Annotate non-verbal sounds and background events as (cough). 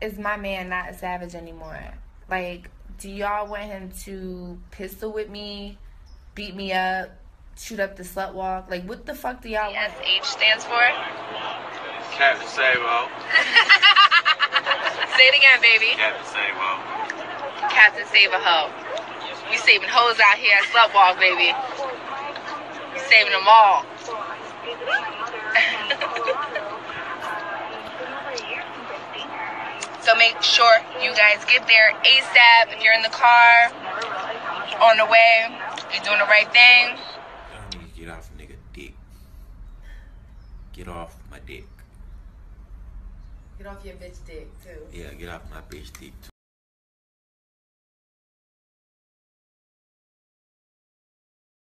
is my man not a savage anymore? Like, do y'all want him to pistol with me, beat me up, shoot up the slut walk? Like, what the fuck do y'all? Yes, H stands for Captain Sabo. (laughs) Say it again, baby. Captain Sabo. Captain Save a Hoe. We saving hoes out here at Slut Walk, baby. We saving them all. (laughs) so make sure you guys get there ASAP. If you're in the car, on the way, you're doing the right thing. Y'all need to get off nigga dick. Get off my dick. Get off your bitch dick, too. Yeah, get off my bitch dick too.